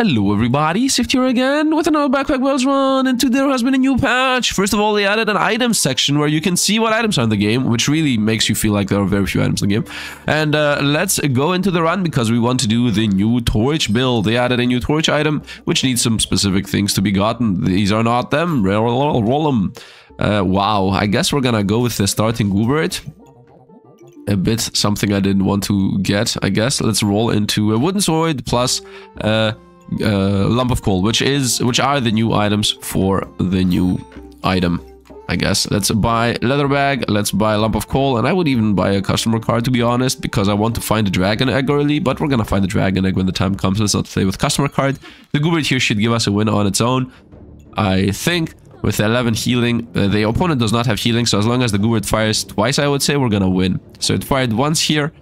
Hello everybody, Sifd here again with another Backpack Battles run, and today there has been a new patch. First of all, they added an item section where you can see what items are in the game, which really makes you feel like there are very few items in the game. And uh, let's go into the run because we want to do the new torch build. They added a new torch item, which needs some specific things to be gotten. These are not them, roll, roll, them. Uh, wow, I guess we're gonna go with the starting Goobert a bit something I didn't want to get, I guess. Let's roll into a wooden sword plus uh, uh, lump of coal, which is which are the new items for the new item. I guess let's buy leather bag, let's buy lump of coal, and I would even buy a customer card to be honest, because I want to find a dragon egg early, but we're gonna find the dragon egg when the time comes. Let's not play with customer card. The Goobert here should give us a win on its own. I think with 11 healing, uh, the opponent does not have healing, so as long as the Goobert fires twice, I would say we're gonna win. So it fired once here,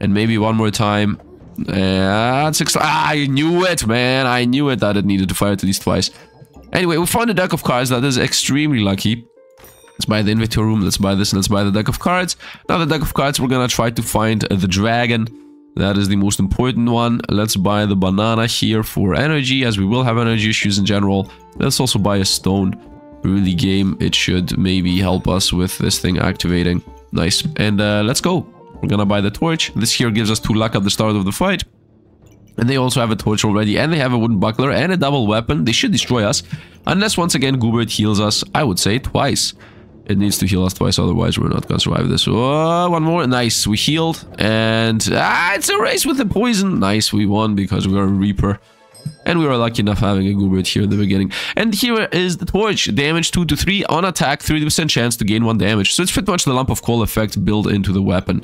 and maybe one more time, that's extra. Ah, I knew it, man. I knew it that it needed to fire at least twice. Anyway, we found a deck of cards that is extremely lucky. Let's buy the inventory room, let's buy this, let's buy the deck of cards. Now the deck of cards, we're gonna try to find the dragon. That is the most important one. Let's buy the banana here for energy, as we will have energy issues in general. Let's also buy a stone. Really game, it should maybe help us with this thing activating. Nice. And uh, let's go. We're gonna buy the torch. This here gives us 2 luck at the start of the fight. And they also have a torch already, and they have a wooden buckler and a double weapon. They should destroy us. Unless, once again, Goobert heals us, I would say, twice. It needs to heal us twice, otherwise we're not gonna survive this. Oh, one more. Nice, we healed. And ah, it's a race with the poison. Nice, we won because we are a Reaper. And we were lucky enough having a Goobert here in the beginning. And here is the torch. Damage 2 to 3 on attack, 30% chance to gain 1 damage. So it's pretty much the lump of coal effect built into the weapon.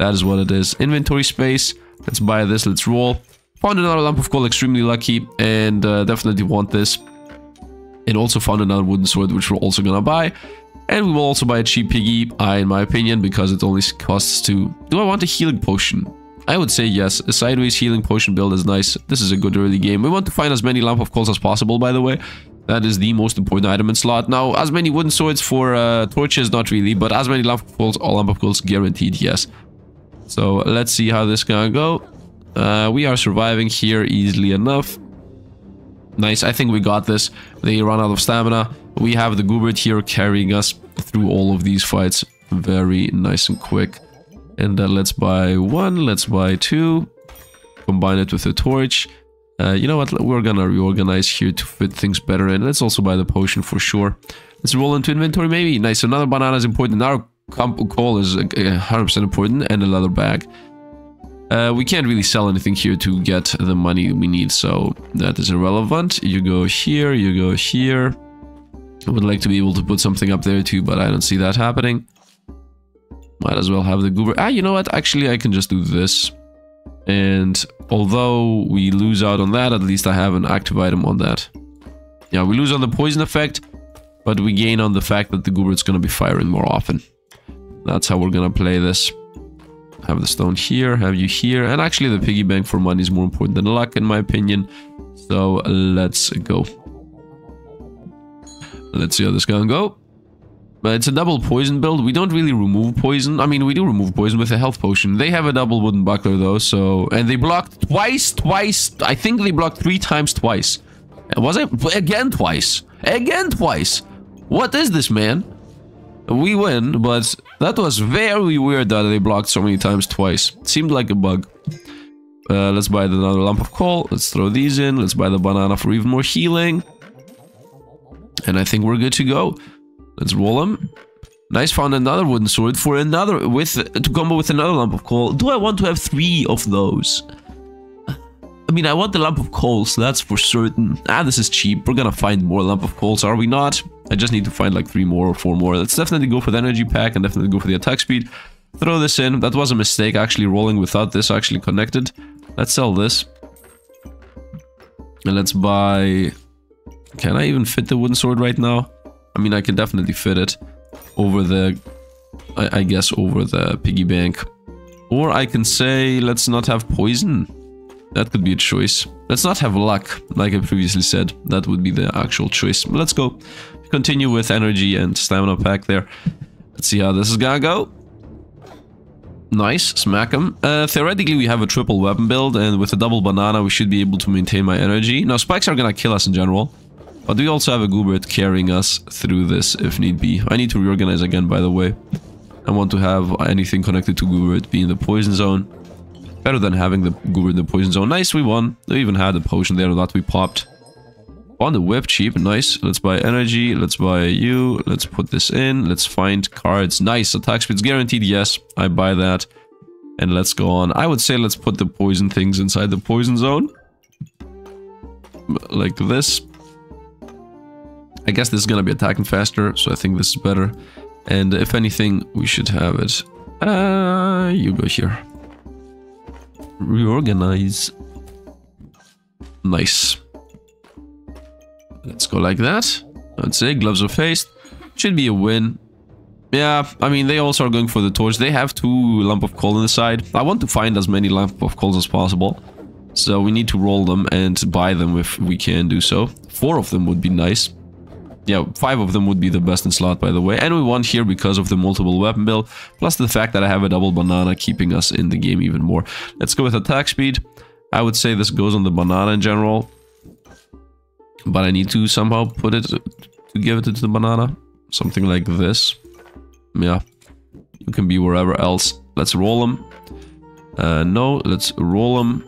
That is what it is. Inventory space. Let's buy this. Let's roll. Found another lump of coal. Extremely lucky. And uh, definitely want this. And also found another wooden sword, which we're also gonna buy. And we will also buy a cheap piggy, uh, in my opinion, because it only costs two. Do I want a healing potion? I would say yes. A sideways healing potion build is nice. This is a good early game. We want to find as many Lump of coals as possible, by the way. That is the most important item in slot. Now, as many wooden swords for uh, torches, not really, but as many lump of coals, all lump of coals guaranteed, yes. So let's see how this gonna go. Uh, we are surviving here easily enough. Nice, I think we got this. They run out of stamina. We have the Goobert here carrying us through all of these fights. Very nice and quick. And uh, let's buy one, let's buy two. Combine it with the torch. Uh, you know what, we're gonna reorganize here to fit things better and Let's also buy the potion for sure. Let's roll into inventory maybe. Nice, another banana is important. Our coal is 100% important and a leather bag. Uh, we can't really sell anything here to get the money we need, so that is irrelevant. You go here, you go here. I would like to be able to put something up there too, but I don't see that happening. Might as well have the goober. Ah, you know what? Actually, I can just do this. And although we lose out on that, at least I have an active item on that. Yeah, we lose on the poison effect, but we gain on the fact that the goober is going to be firing more often. That's how we're gonna play this. Have the stone here, have you here, and actually the piggy bank for money is more important than luck in my opinion. So let's go. Let's see how this gonna go. But it's a double poison build. We don't really remove poison. I mean, we do remove poison with a health potion. They have a double wooden buckler though, so... And they blocked twice, twice. I think they blocked three times twice. Was it? Again twice. Again twice. What is this, man? We win, but that was very weird that they blocked so many times twice. It seemed like a bug. Uh, let's buy another lump of coal. Let's throw these in. Let's buy the banana for even more healing. And I think we're good to go. Let's roll them. Nice, found another wooden sword for another, with, to combo with another lump of coal. Do I want to have three of those? I mean, I want the lump of coals, so that's for certain. Ah, this is cheap. We're gonna find more lump of coals, are we not? I just need to find like three more or four more. Let's definitely go for the energy pack and definitely go for the attack speed. Throw this in. That was a mistake, actually rolling without this actually connected. Let's sell this. And let's buy... Can I even fit the wooden sword right now? I mean, I can definitely fit it over the... I, I guess over the piggy bank. Or I can say, let's not have poison. That could be a choice. Let's not have luck, like I previously said. That would be the actual choice. Let's go. Continue with energy and stamina pack there. Let's see how this is gonna go. Nice, smack him. Uh, theoretically, we have a triple weapon build, and with a double banana, we should be able to maintain my energy. Now, spikes are gonna kill us in general, but we also have a Goobert carrying us through this if need be. I need to reorganize again, by the way. I want to have anything connected to Goobert be in the poison zone. Better than having the Goobert in the poison zone. Nice, we won. We even had a potion there that we popped. On the whip, cheap, nice. Let's buy energy, let's buy you, let's put this in, let's find cards. Nice, attack speed's guaranteed, yes, I buy that. And let's go on. I would say let's put the poison things inside the poison zone. Like this. I guess this is gonna be attacking faster, so I think this is better. And if anything, we should have it. Uh, you go here. Reorganize. Nice. Let's go like that. I'd say gloves of haste. Should be a win. Yeah, I mean, they also are going for the torch. They have two lump of coal on the side. I want to find as many lump of coals as possible. So we need to roll them and buy them if we can do so. Four of them would be nice. Yeah, five of them would be the best in slot, by the way. And we won here because of the multiple weapon build, plus the fact that I have a double banana keeping us in the game even more. Let's go with attack speed. I would say this goes on the banana in general. But I need to somehow put it to give it to the banana. Something like this. Yeah. You can be wherever else. Let's roll them. Uh, no, let's roll them.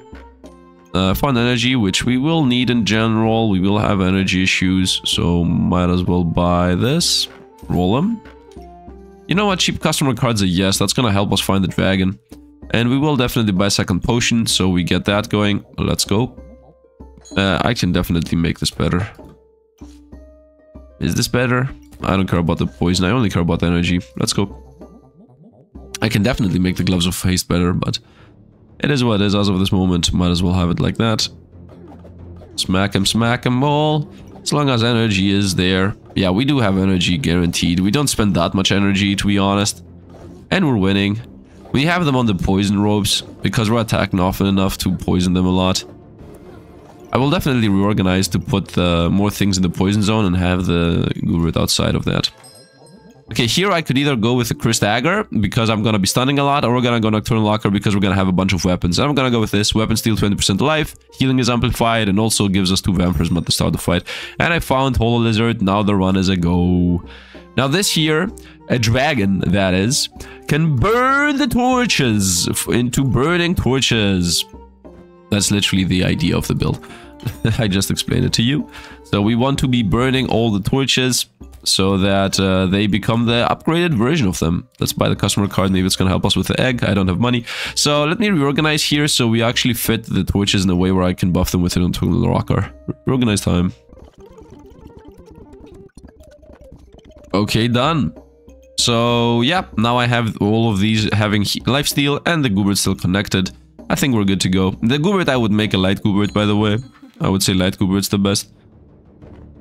Uh, fun energy, which we will need in general. We will have energy issues, so might as well buy this. Roll them. You know what? Cheap customer cards are yes. That's gonna help us find the dragon. And we will definitely buy second potion, so we get that going. Let's go. Uh, I can definitely make this better. Is this better? I don't care about the poison, I only care about the energy. Let's go. I can definitely make the gloves of haste better, but it is what it is as of this moment. Might as well have it like that. Smack him, smack him all. As long as energy is there. Yeah, we do have energy guaranteed. We don't spend that much energy, to be honest. And we're winning. We have them on the poison ropes because we're attacking often enough to poison them a lot. I will definitely reorganize to put uh, more things in the poison zone and have the Goobert outside of that. Okay, here I could either go with the Chris Dagger, because I'm gonna be stunning a lot, or we're gonna go Nocturnal Locker because we're gonna have a bunch of weapons. I'm gonna go with this. Weapon steal 20% life, healing is amplified, and also gives us two Vampirism at the start of the fight. And I found Holo Lizard, now the run is a go. Now this here, a dragon, that is, can burn the torches into burning torches. That's literally the idea of the build. I just explained it to you. So we want to be burning all the torches so that uh, they become the upgraded version of them. Let's buy the customer card. Maybe it's going to help us with the egg. I don't have money. So let me reorganize here so we actually fit the torches in a way where I can buff them with an internal rocker. Reorganize time. Okay, done. So yeah, now I have all of these having lifesteal and the Goobert still connected. I think we're good to go. The Goobert, I would make a light Goobert, by the way. I would say light Goobert's the best.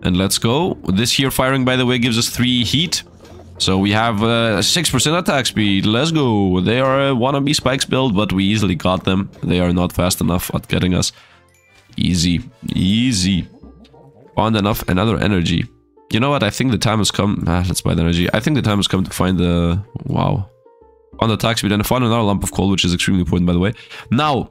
And let's go. This here firing, by the way, gives us 3 heat. So we have 6% uh, attack speed. Let's go. They are a wannabe spikes build, but we easily got them. They are not fast enough at getting us. Easy. Easy. Found enough another energy. You know what? I think the time has come. Ah, let's buy the energy. I think the time has come to find the... Wow on the attack speed and found another lump of coal, which is extremely important, by the way. Now,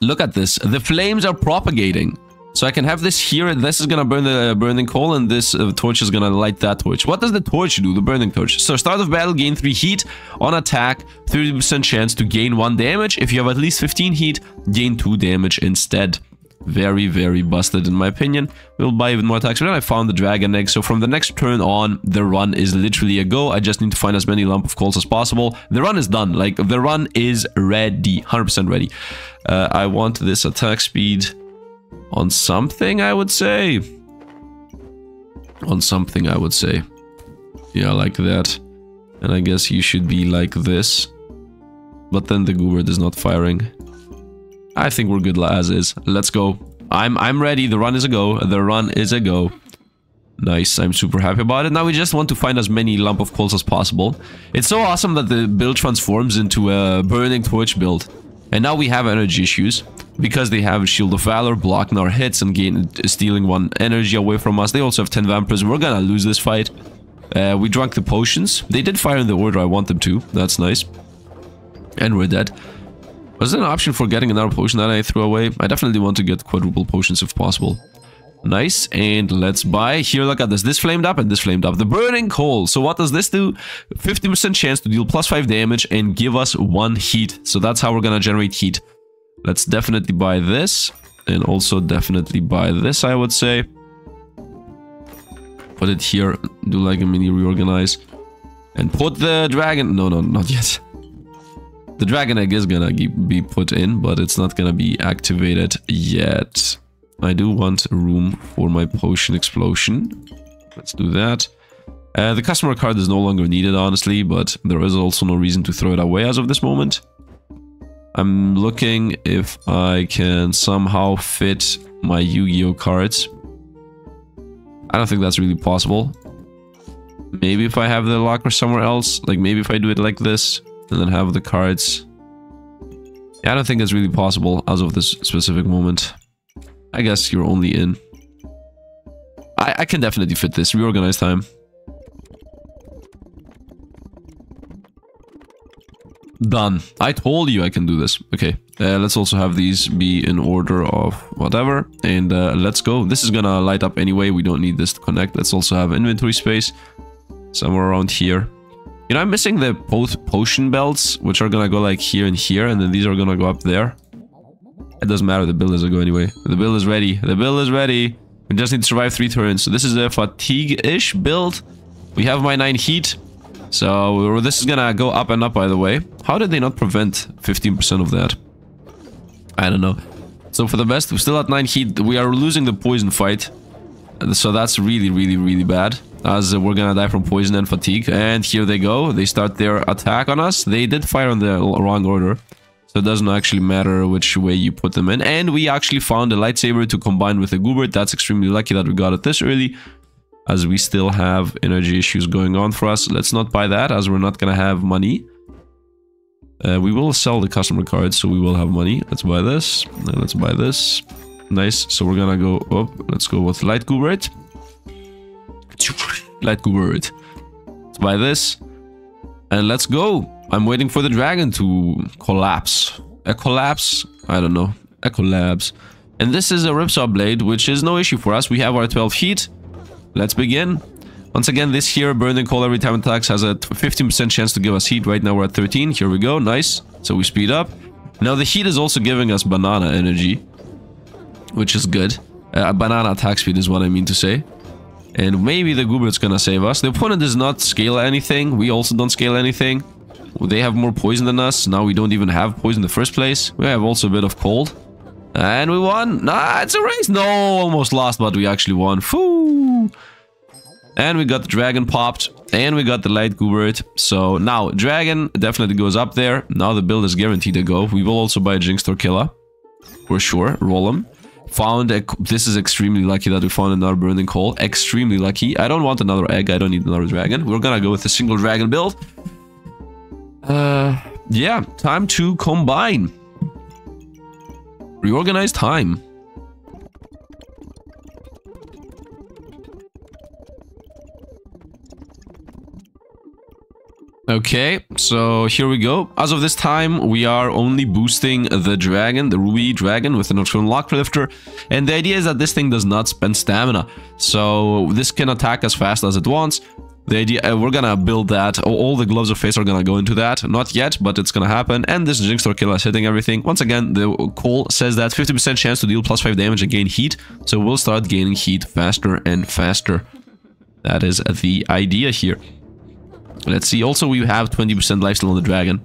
look at this. The flames are propagating. So I can have this here, and this is gonna burn the burning coal, and this uh, torch is gonna light that torch. What does the torch do, the burning torch? So start of battle, gain 3 heat. On attack, 30% chance to gain 1 damage. If you have at least 15 heat, gain 2 damage instead. Very, very busted in my opinion. We'll buy even more attacks. But then I found the dragon egg. So from the next turn on, the run is literally a go. I just need to find as many lump of coals as possible. The run is done. Like the run is ready. 100% ready. Uh, I want this attack speed on something, I would say. On something, I would say. Yeah, like that. And I guess you should be like this. But then the Goobert is not firing. I think we're good as is. Let's go. I'm I'm ready. The run is a go. The run is a go. Nice. I'm super happy about it. Now we just want to find as many lump of coals as possible. It's so awesome that the build transforms into a burning torch build. And now we have energy issues. Because they have Shield of Valor blocking our hits and gain, stealing one energy away from us. They also have 10 vampires. We're gonna lose this fight. Uh, we drank the potions. They did fire in the order I want them to. That's nice. And we're dead. Was there an option for getting another potion that I threw away? I definitely want to get quadruple potions if possible. Nice, and let's buy. Here, look at this. This flamed up and this flamed up. The Burning Coal. So what does this do? 50% chance to deal plus 5 damage and give us 1 heat. So that's how we're gonna generate heat. Let's definitely buy this. And also definitely buy this, I would say. Put it here. Do like a mini reorganize. And put the dragon... No, no, not yet. The dragon egg is gonna be put in, but it's not gonna be activated yet. I do want room for my potion explosion. Let's do that. Uh, the customer card is no longer needed, honestly, but there is also no reason to throw it away as of this moment. I'm looking if I can somehow fit my Yu-Gi-Oh cards. I don't think that's really possible. Maybe if I have the locker somewhere else, like maybe if I do it like this, and then have the cards. Yeah, I don't think it's really possible as of this specific moment. I guess you're only in. I, I can definitely fit this. Reorganize time. Done. I told you I can do this. Okay, uh, let's also have these be in order of whatever. And uh, let's go. This is gonna light up anyway. We don't need this to connect. Let's also have inventory space somewhere around here. You know, I'm missing the both potion belts, which are gonna go like here and here, and then these are gonna go up there. It doesn't matter, the build is a go anyway. The build is ready. The build is ready. We just need to survive three turns. So this is a fatigue-ish build. We have my 9 heat. So this is gonna go up and up, by the way. How did they not prevent 15% of that? I don't know. So for the best, we're still at 9 heat. We are losing the poison fight. So that's really, really, really bad as we're gonna die from poison and fatigue. And here they go. They start their attack on us. They did fire on the wrong order. So it doesn't actually matter which way you put them in. And we actually found a lightsaber to combine with a Goobert. That's extremely lucky that we got it this early. As we still have energy issues going on for us. Let's not buy that as we're not gonna have money. Uh, we will sell the customer cards, so we will have money. Let's buy this. And let's buy this. Nice. So we're gonna go up. Let's go with Light Goobert. Light Goobert. Let's buy this. And let's go. I'm waiting for the dragon to collapse. A collapse? I don't know. A collapse. And this is a Ripsaw Blade, which is no issue for us. We have our 12 heat. Let's begin. Once again, this here, Burning Coal every time attacks has a 15% chance to give us heat. Right now we're at 13. Here we go. Nice. So we speed up. Now the heat is also giving us banana energy, which is good. Uh, banana attack speed is what I mean to say. And maybe the Goobert's gonna save us. The opponent does not scale anything. We also don't scale anything. They have more poison than us. Now we don't even have poison in the first place. We have also a bit of cold. And we won. Nah, it's a race. No, almost lost, but we actually won. Foo! And we got the dragon popped. And we got the light Goobert. So now, dragon definitely goes up there. Now the build is guaranteed to go. We will also buy Jynx Torquilla. For sure. Roll him. Found a... This is extremely lucky that we found another Burning Coal. Extremely lucky. I don't want another egg. I don't need another dragon. We're gonna go with a single dragon build. Uh, yeah, time to combine. Reorganize time. Okay, so here we go. As of this time, we are only boosting the dragon, the ruby dragon with the nocturnal lock lifter. And the idea is that this thing does not spend stamina. So this can attack as fast as it wants. The idea, uh, we're gonna build that. All the gloves of haste are gonna go into that. Not yet, but it's gonna happen. And this Jynx Torquilla is hitting everything. Once again, the call says that 50% chance to deal plus 5 damage and gain heat. So we'll start gaining heat faster and faster. That is the idea here. Let's see. Also, we have 20% lifesteal on the dragon.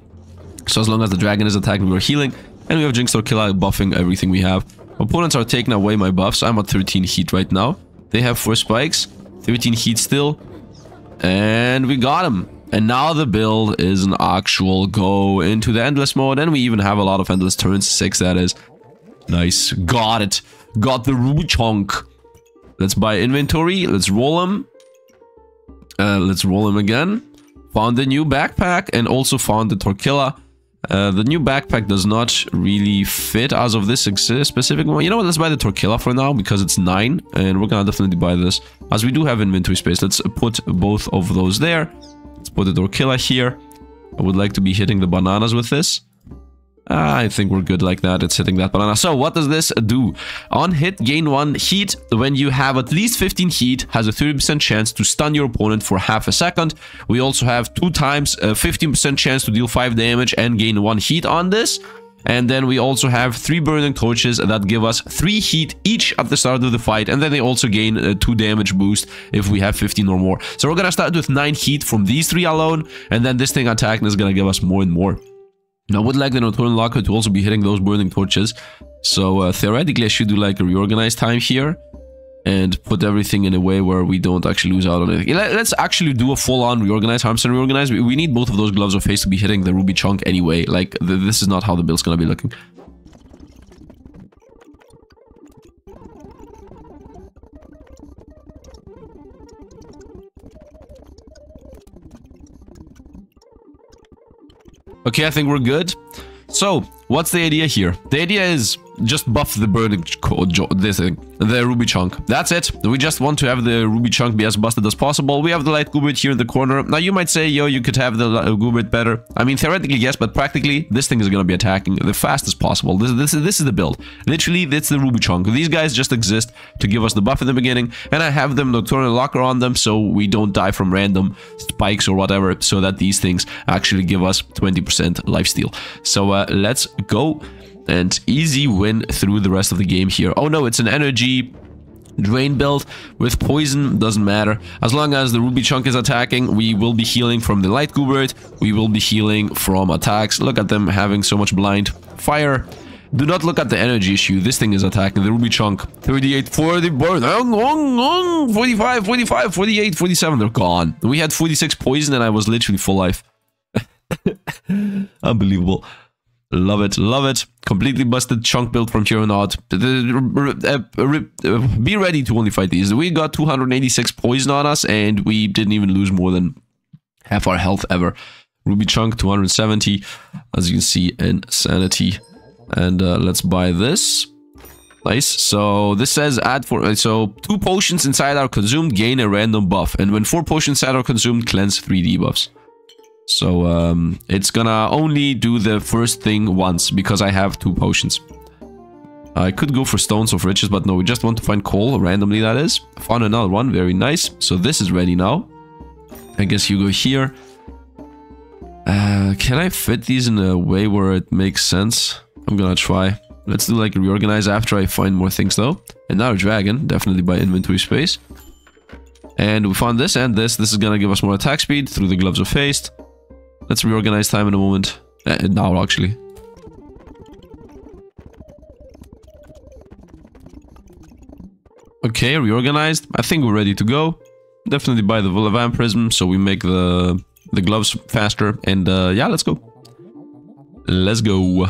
So as long as the dragon is attacking, we're healing. And we have Jynx Torquilla buffing everything we have. Opponents are taking away my buffs. I'm at 13 heat right now. They have 4 spikes. 13 heat still. And we got him. And now the build is an actual go into the endless mode. And we even have a lot of endless turns. Six, that is. Nice. Got it. Got the ruby chunk. Let's buy inventory. Let's roll him. Uh, let's roll him again. Found a new backpack and also found the Torquilla. Uh, the new backpack does not really fit as of this specific one. You know what, let's buy the Torquilla for now because it's 9 and we're gonna definitely buy this. As we do have inventory space, let's put both of those there. Let's put the Torquilla here. I would like to be hitting the bananas with this. Ah, I think we're good like that. It's hitting that banana. So what does this do? On hit, gain 1 heat. When you have at least 15 heat, has a 30% chance to stun your opponent for half a second. We also have 2 times uh, a 15% chance to deal 5 damage and gain 1 heat on this. And then we also have 3 burning torches that give us 3 heat each at the start of the fight. And then they also gain a 2 damage boost if we have 15 or more. So we're gonna start with 9 heat from these 3 alone. And then this thing attacking is gonna give us more and more. I would like the Nocturnal Locker to also be hitting those burning torches. So uh, theoretically, I should do like a reorganized time here and put everything in a way where we don't actually lose out on anything. Let's actually do a full-on reorganize, harmster reorganize. We need both of those gloves of haste to be hitting the ruby chunk anyway. Like, th this is not how the build's gonna be looking. Okay, I think we're good. So, what's the idea here? The idea is just buff the burning this thing, the ruby chunk. That's it. We just want to have the ruby chunk be as busted as possible. We have the light goobert here in the corner. Now you might say, yo, you could have the goobert better. I mean, theoretically, yes, but practically, this thing is going to be attacking the fastest possible. This, this, this is the build. Literally, it's the ruby chunk. These guys just exist to give us the buff in the beginning, and I have them nocturnal locker on them so we don't die from random spikes or whatever, so that these things actually give us 20% lifesteal. So uh, let's go and easy win through the rest of the game here. Oh no, it's an energy drain build with poison doesn't matter. As long as the ruby chunk is attacking we will be healing from the light goobert we will be healing from attacks. Look at them having so much blind fire. Do not look at the energy issue. This thing is attacking the ruby chunk. 38 40 burn. 45 45 48 47 they're gone. We had 46 poison and i was literally full life. Unbelievable Love it, love it. Completely busted chunk build from here on out. Be ready to only fight these. We got 286 poison on us and we didn't even lose more than half our health ever. Ruby chunk 270, as you can see, insanity. And uh, let's buy this. Nice. So this says add for so two potions inside are consumed gain a random buff, and when four potions inside are consumed, cleanse three debuffs. So um, it's gonna only do the first thing once because I have two potions. I could go for Stones of Riches, but no, we just want to find coal, randomly that is. Found another one, very nice. So this is ready now. I guess you go here. Uh, can I fit these in a way where it makes sense? I'm gonna try. Let's do like reorganize after I find more things though. Another dragon, definitely by inventory space. And we found this and this. This is gonna give us more attack speed through the Gloves of Haste. Let's reorganize time in a moment. Uh, now, actually. Okay, reorganized. I think we're ready to go. Definitely buy the Vampirism so we make the the gloves faster. And uh, yeah, let's go. Let's go.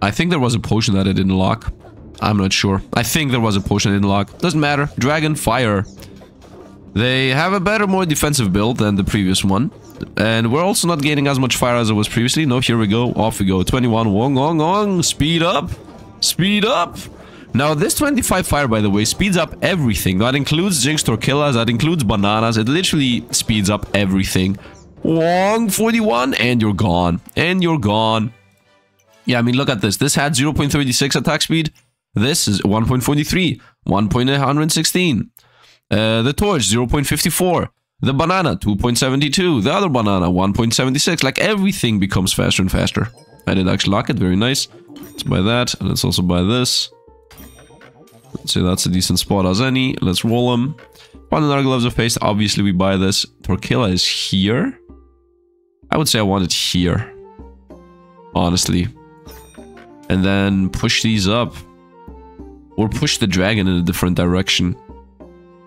I think there was a potion that I didn't lock. I'm not sure. I think there was a potion I didn't lock. Doesn't matter. Dragon, fire. They have a better, more defensive build than the previous one. And we're also not gaining as much fire as it was previously. No, here we go. Off we go. 21. Wong, wong, wong. Speed up. Speed up. Now, this 25 fire, by the way, speeds up everything. That includes Jynx Torquillas. That includes bananas. It literally speeds up everything. Wong, 41. And you're gone. And you're gone. Yeah, I mean, look at this. This had 0.36 attack speed. This is 1.43. 1.116. Uh, the torch, 0.54. The banana, 2.72. The other banana, 1.76. Like, everything becomes faster and faster. I did actually lock it. Very nice. Let's buy that. And let's also buy this. Let's say that's a decent spot as any. Let's roll them. Another Gloves of Haste. Obviously, we buy this. Torquilla is here. I would say I want it here. Honestly. And then push these up. Or push the dragon in a different direction.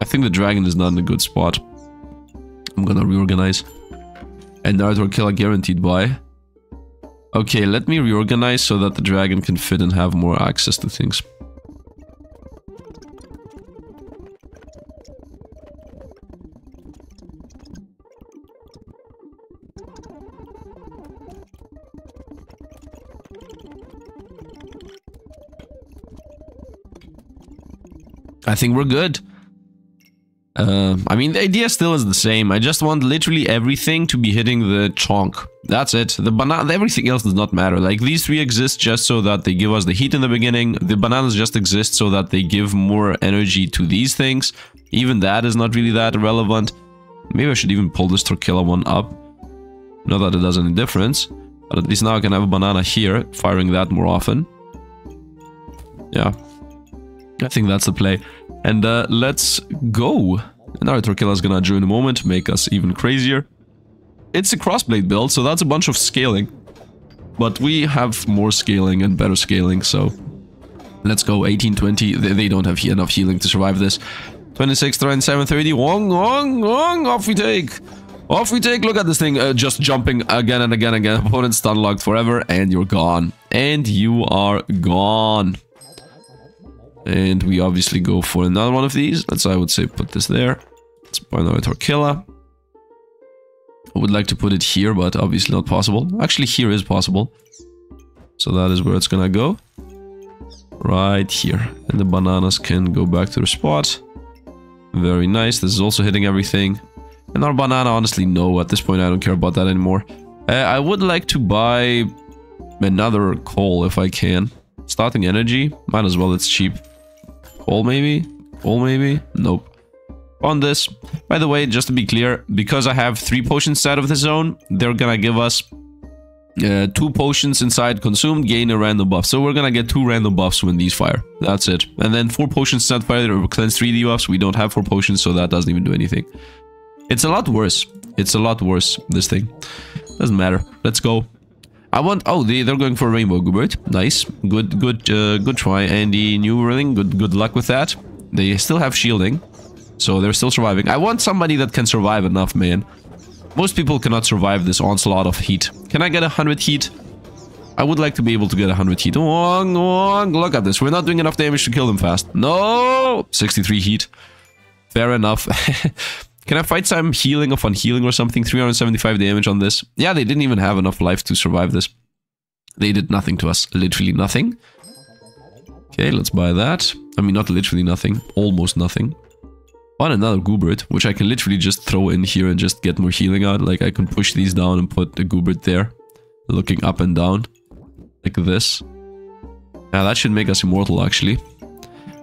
I think the dragon is not in a good spot. I'm gonna reorganize. And another Torquilla guaranteed buy. Okay, let me reorganize so that the dragon can fit and have more access to things. I think we're good. Uh, I mean, the idea still is the same. I just want literally everything to be hitting the chunk. That's it. The banana, everything else does not matter. Like these three exist just so that they give us the heat in the beginning. The bananas just exist so that they give more energy to these things. Even that is not really that relevant. Maybe I should even pull this Torquilla one up. Not that it does any difference. But at least now I can have a banana here, firing that more often. Yeah. I think that's the play. And uh, let's go. And Torquilla is gonna join a moment, make us even crazier. It's a crossblade build, so that's a bunch of scaling. But we have more scaling and better scaling, so... Let's go, 1820. They, they don't have enough healing to survive this. 26, 27, 30. Wong, wong, wong. Off we take. Off we take. Look at this thing uh, just jumping again and again and again. Opponent stun locked forever, and you're gone. And you are gone. And we obviously go for another one of these. Let's, I would say, put this there. Let's buy another Torquilla. I would like to put it here, but obviously not possible. Actually, here is possible. So that is where it's gonna go. Right here. And the bananas can go back to the spot. Very nice. This is also hitting everything. And our banana, honestly, no. At this point, I don't care about that anymore. Uh, I would like to buy another coal if I can. Starting energy. Might as well. It's cheap. Coal maybe? Coal maybe? Nope. On this, by the way, just to be clear, because I have three potions out of the zone, they're gonna give us uh, two potions inside consumed, gain a random buff. So we're gonna get two random buffs when these fire. That's it. And then four potions inside fire, or cleanse three debuffs. We don't have four potions, so that doesn't even do anything. It's a lot worse. It's a lot worse, this thing. Doesn't matter. Let's go. I want... Oh, they, they're going for Rainbow Goobert. Nice. Good, good, uh, good try. And the new ring, good, good luck with that. They still have shielding. So they're still surviving. I want somebody that can survive enough, man. Most people cannot survive this onslaught of heat. Can I get 100 heat? I would like to be able to get 100 heat. Wong, wong. Look at this. We're not doing enough damage to kill them fast. No! 63 heat. Fair enough. Can I fight some healing of unhealing or something? 375 damage on this. Yeah, they didn't even have enough life to survive this. They did nothing to us. Literally nothing. Okay, let's buy that. I mean, not literally nothing. Almost nothing. On another Goobert, which I can literally just throw in here and just get more healing out. Like, I can push these down and put the Goobert there. Looking up and down. Like this. Now, that should make us immortal, actually.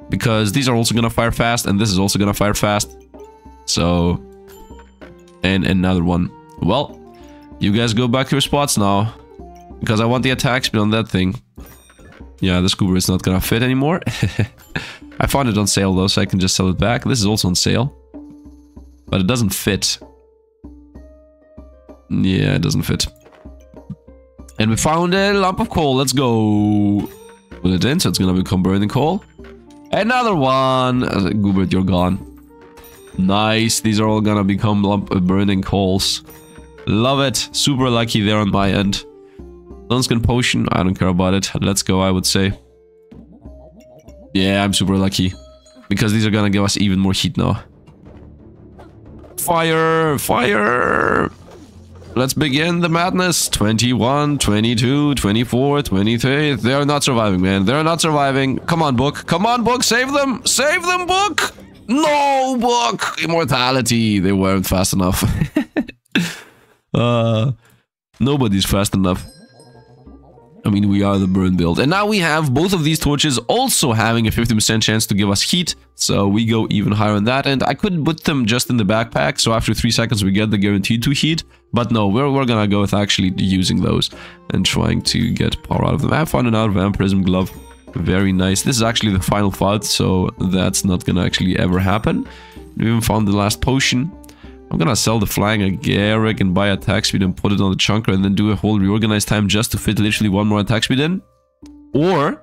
Because these are also gonna fire fast, and this is also gonna fire fast. So, and another one. Well, you guys go back to your spots now. Because I want the attack speed on that thing. Yeah, this Goober is not gonna fit anymore. I found it on sale though, so I can just sell it back. This is also on sale. But it doesn't fit. Yeah, it doesn't fit. And we found a lump of coal. Let's go. Put it in, so it's gonna become burning coal. Another one. Uh, Goobert, you're gone. Nice. These are all gonna become uh, burning coals. Love it. Super lucky there on my end. Sunskin potion. I don't care about it. Let's go, I would say. Yeah, I'm super lucky. Because these are gonna give us even more heat now. Fire! Fire! Let's begin the madness. 21, 22, 24, 23. They're not surviving, man. They're not surviving. Come on, book. Come on, book. Save them. Save them, book. No, book! Immortality! They weren't fast enough. uh, nobody's fast enough. I mean, we are the burn build. And now we have both of these torches also having a 50% chance to give us heat. So we go even higher on that. And I could put them just in the backpack. So after 3 seconds we get the guaranteed 2 heat. But no, we're, we're gonna go with actually using those and trying to get power out of them. I found another Vampirism Glove. Very nice. This is actually the final fight, so that's not gonna actually ever happen. We even found the last potion. I'm gonna sell the Flying Agaric and buy attack speed and put it on the Chunker and then do a whole reorganized time just to fit literally one more attack speed in. Or,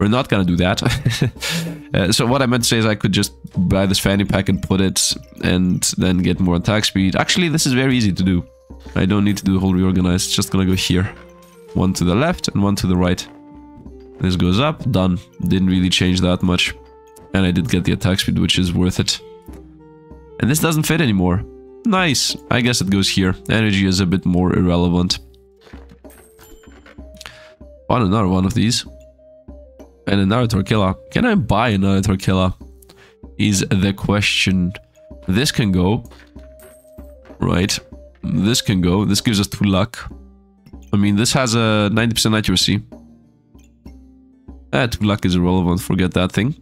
we're not gonna do that. uh, so what I meant to say is I could just buy this fanny pack and put it and then get more attack speed. Actually, this is very easy to do. I don't need to do a whole reorganize, just gonna go here. One to the left and one to the right. This goes up, done. Didn't really change that much. And I did get the attack speed, which is worth it. And this doesn't fit anymore. Nice. I guess it goes here. Energy is a bit more irrelevant. Oh, Want another one of these. And another Torquilla. Can I buy another Torquilla? Is the question. This can go. Right. This can go. This gives us 2 luck. I mean, this has a 90% accuracy. Eh, 2 luck is irrelevant. Forget that thing.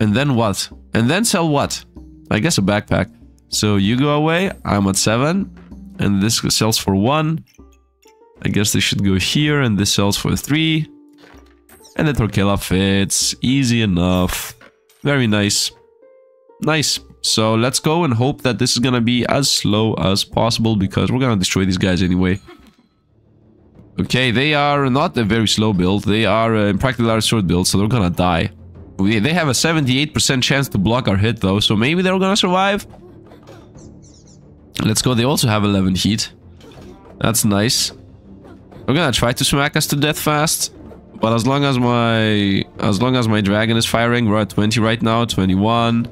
And then what? And then sell what? I guess a backpack. So you go away. I'm at 7. And this sells for 1. I guess they should go here. And this sells for 3. And the Torquilla fits. Easy enough. Very nice. Nice. So let's go and hope that this is gonna be as slow as possible because we're gonna destroy these guys anyway. Okay, they are not a very slow build. They are uh, a practically sword build, so they're gonna die. They have a 78% chance to block our hit though, so maybe they're gonna survive. Let's go. They also have 11 heat. That's nice. We're gonna try to smack us to death fast. But as long as my as long as my dragon is firing, we're at 20 right now, 21,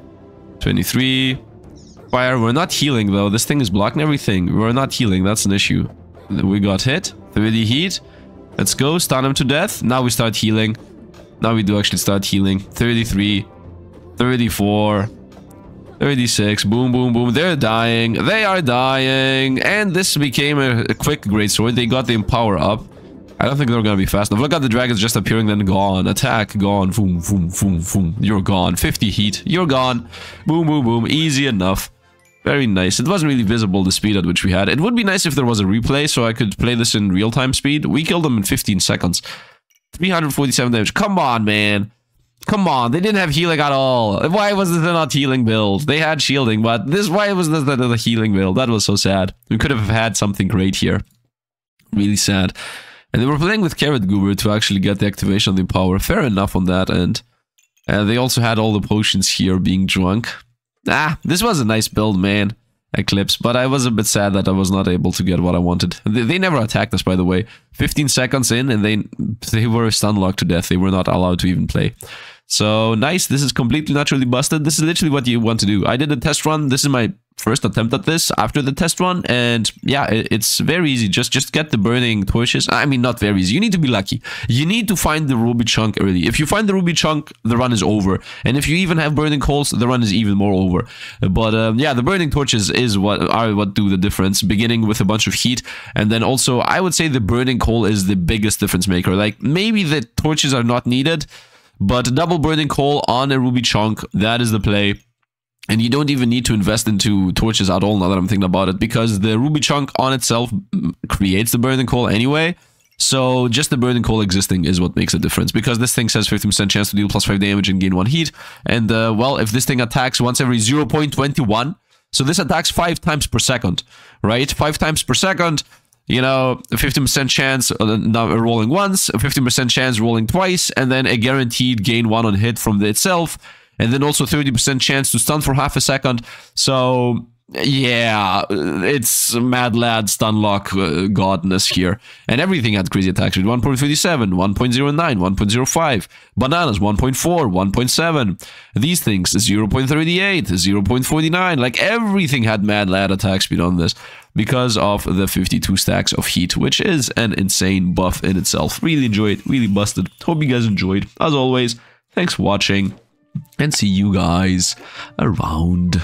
23. Fire, we're not healing though. This thing is blocking everything. We're not healing, that's an issue. We got hit. 30 heat. Let's go, stun him to death. Now we start healing. Now we do actually start healing. 33, 34, 36. Boom, boom, boom. They're dying. They are dying. And this became a, a quick great sword. They got the empower up. I don't think they're gonna be fast enough. Look at the dragons just appearing, then gone. Attack, gone. Boom, boom, boom, boom. You're gone. 50 heat. You're gone. Boom, boom, boom. Easy enough. Very nice. It wasn't really visible, the speed at which we had. It would be nice if there was a replay, so I could play this in real-time speed. We killed them in 15 seconds. 347 damage. Come on, man. Come on, they didn't have healing at all. Why was this not healing build? They had shielding, but this why was this not a healing build? That was so sad. We could have had something great here. Really sad. And they were playing with Carrot Goober to actually get the activation of the power. Fair enough on that end. And they also had all the potions here being drunk. Ah, this was a nice build, man. Eclipse, but I was a bit sad that I was not able to get what I wanted. They, they never attacked us, by the way. 15 seconds in, and they they were stun locked to death. They were not allowed to even play. So nice. This is completely naturally busted. This is literally what you want to do. I did a test run. This is my first attempt at this after the test run. And yeah, it's very easy. Just, just get the burning torches. I mean, not very easy. You need to be lucky. You need to find the ruby chunk early. If you find the ruby chunk, the run is over. And if you even have burning coals, the run is even more over. But um, yeah, the burning torches is what are what do the difference, beginning with a bunch of heat. And then also, I would say the burning coal is the biggest difference maker. Like maybe the torches are not needed, but double burning coal on a ruby chunk, that is the play. And you don't even need to invest into torches at all now that I'm thinking about it, because the ruby chunk on itself creates the burning coal anyway. So just the burning coal existing is what makes a difference, because this thing says 50% chance to deal plus 5 damage and gain 1 heat. And uh, well, if this thing attacks once every 0.21, so this attacks 5 times per second, right? 5 times per second, you know, 15% chance uh, rolling once, 15% chance rolling twice, and then a guaranteed gain one on hit from the itself, and then also 30% chance to stun for half a second. So yeah, it's Mad Lad Stunlock uh, godness here. And everything had crazy attacks with 1.37, 1.09, 1.05, bananas 1.4, 1.7. These things 0.38, 0.49. Like everything had Mad Lad attack speed on this because of the 52 stacks of heat, which is an insane buff in itself. Really enjoyed, really busted. Hope you guys enjoyed. As always, thanks for watching and see you guys around.